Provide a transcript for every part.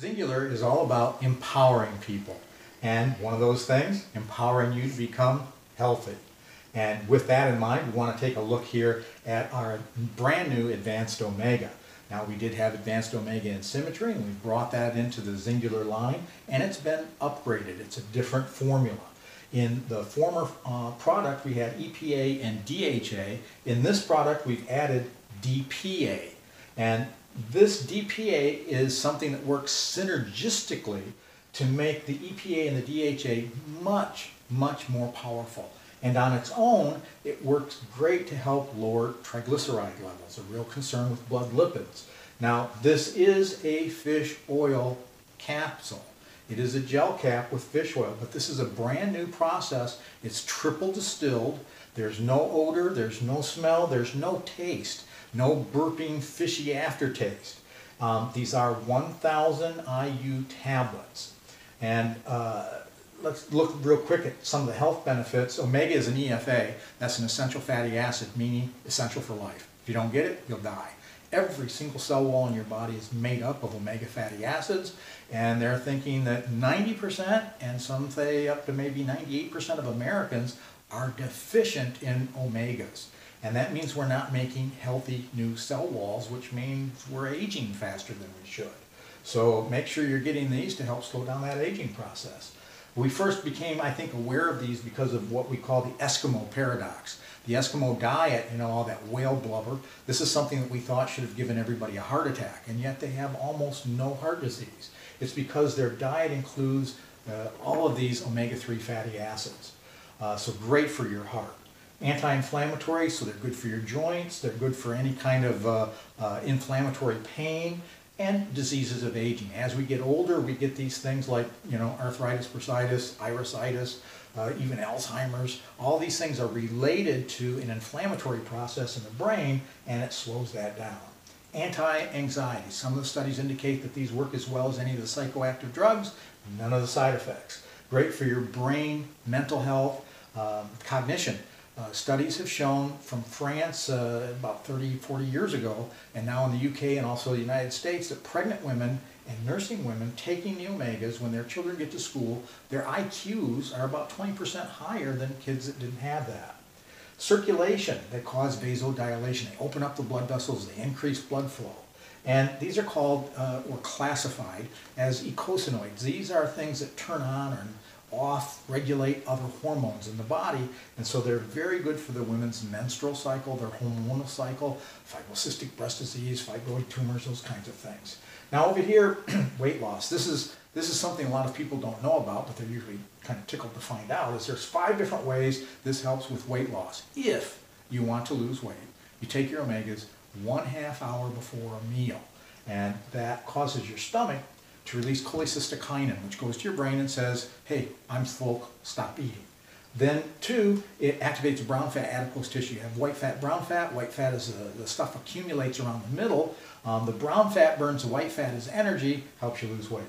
Xyngular is all about empowering people. And one of those things, empowering you to become healthy. And with that in mind, we want to take a look here at our brand new Advanced Omega. Now we did have Advanced Omega in Symmetry and we brought that into the Xyngular line and it's been upgraded. It's a different formula. In the former uh, product we had EPA and DHA. In this product we've added DPA. And this DPA is something that works synergistically to make the EPA and the DHA much, much more powerful. And on its own, it works great to help lower triglyceride levels, a real concern with blood lipids. Now, this is a fish oil capsule. It is a gel cap with fish oil, but this is a brand new process. It's triple distilled. There's no odor, there's no smell, there's no taste, no burping, fishy aftertaste. Um, these are 1,000 IU tablets. And uh, let's look real quick at some of the health benefits. Omega is an EFA. That's an essential fatty acid, meaning essential for life. If you don't get it, you'll die. Every single cell wall in your body is made up of omega fatty acids, and they're thinking that 90%, and some say up to maybe 98% of Americans are deficient in omegas. And that means we're not making healthy new cell walls, which means we're aging faster than we should. So make sure you're getting these to help slow down that aging process. We first became, I think, aware of these because of what we call the Eskimo paradox. The Eskimo diet, you know, all that whale blubber, this is something that we thought should have given everybody a heart attack, and yet they have almost no heart disease. It's because their diet includes uh, all of these omega-3 fatty acids. Uh, so great for your heart. Anti-inflammatory, so they're good for your joints, they're good for any kind of uh, uh inflammatory pain, and diseases of aging. As we get older, we get these things like, you know, arthritis bursitis, irisitis, uh, even Alzheimer's. All these things are related to an inflammatory process in the brain, and it slows that down. Anti-anxiety. Some of the studies indicate that these work as well as any of the psychoactive drugs, none of the side effects. Great for your brain, mental health, um, cognition. Uh, studies have shown from France uh, about 30, 40 years ago, and now in the UK and also the United States, that pregnant women and nursing women taking the omegas when their children get to school, their IQs are about 20% higher than kids that didn't have that. Circulation, they cause vasodilation. They open up the blood vessels, they increase blood flow. And these are called uh, or classified as eicosanoids. These are things that turn on or off regulate other hormones in the body. And so they're very good for the women's menstrual cycle, their hormonal cycle, fibrocystic breast disease, fibroid tumors, those kinds of things. Now over here, weight loss. This is, this is something a lot of people don't know about, but they're usually kind of tickled to find out, is there's five different ways this helps with weight loss. If you want to lose weight, you take your omegas one half hour before a meal. And that causes your stomach to release cholecystokinin, which goes to your brain and says, hey, I'm full, stop eating. Then two, it activates brown fat adipose tissue. You have white fat, brown fat. White fat is the, the stuff accumulates around the middle. Um, the brown fat burns the white fat as energy, helps you lose weight.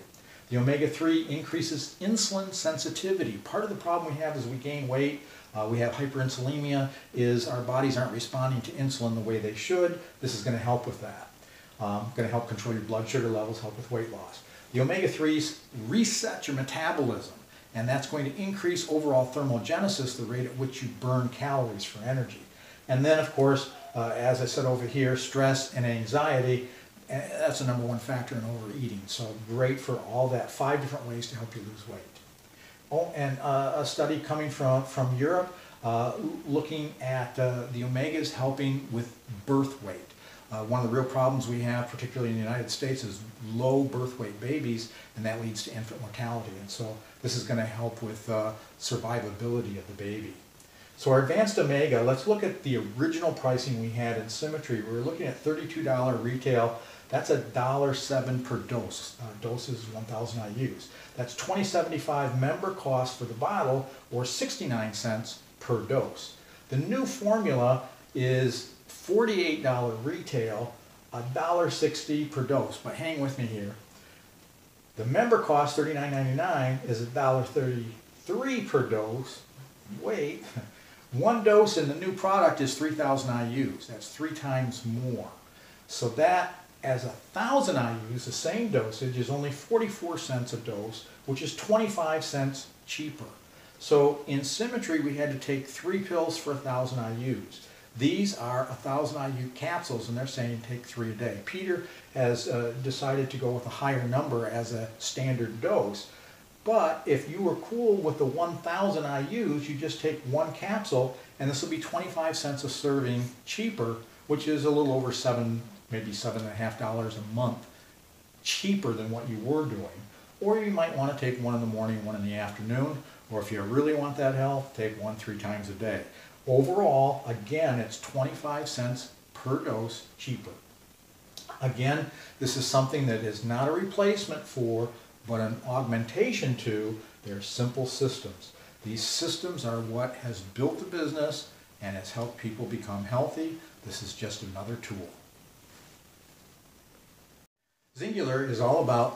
The omega-3 increases insulin sensitivity. Part of the problem we have is we gain weight. Uh, we have hyperinsulinemia, is our bodies aren't responding to insulin the way they should. This is going to help with that. Um, going to help control your blood sugar levels, help with weight loss. The omega-3s reset your metabolism, and that's going to increase overall thermogenesis, the rate at which you burn calories for energy. And then, of course, uh, as I said over here, stress and anxiety, eh, that's the number one factor in overeating. So great for all that. Five different ways to help you lose weight. Oh, and uh, a study coming from, from Europe uh, looking at uh, the omegas helping with birth weight. Uh, one of the real problems we have, particularly in the United States, is low birth weight babies, and that leads to infant mortality. And so this is going to help with uh, survivability of the baby. So our advanced omega, let's look at the original pricing we had in Symmetry. We were looking at $32 retail. That's a dollar seven per dose. Uh, dose is 1,000 IUs. That's 2075 member cost for the bottle, or 69 cents per dose. The new formula is $48 retail, $1.60 per dose. But hang with me here. The member cost, $39.99, is $1.33 per dose. Wait, one dose in the new product is 3,000 IUs. That's three times more. So that As a thousand IUs, the same dosage is only 44 cents a dose, which is 25 cents cheaper. So in symmetry, we had to take three pills for a thousand IUs. These are thousand IU capsules, and they're saying take three a day. Peter has uh, decided to go with a higher number as a standard dose. But if you were cool with the 1,000 IUs, you just take one capsule, and this will be 25 cents a serving cheaper, which is a little over seven, maybe seven and a half dollars a month cheaper than what you were doing. Or you might want to take one in the morning, one in the afternoon, or if you really want that health, take one three times a day. Overall, again, it's 25 cents per dose cheaper. Again, this is something that is not a replacement for, but an augmentation to their simple systems. These systems are what has built the business and has helped people become healthy. This is just another tool. Xyngular is all about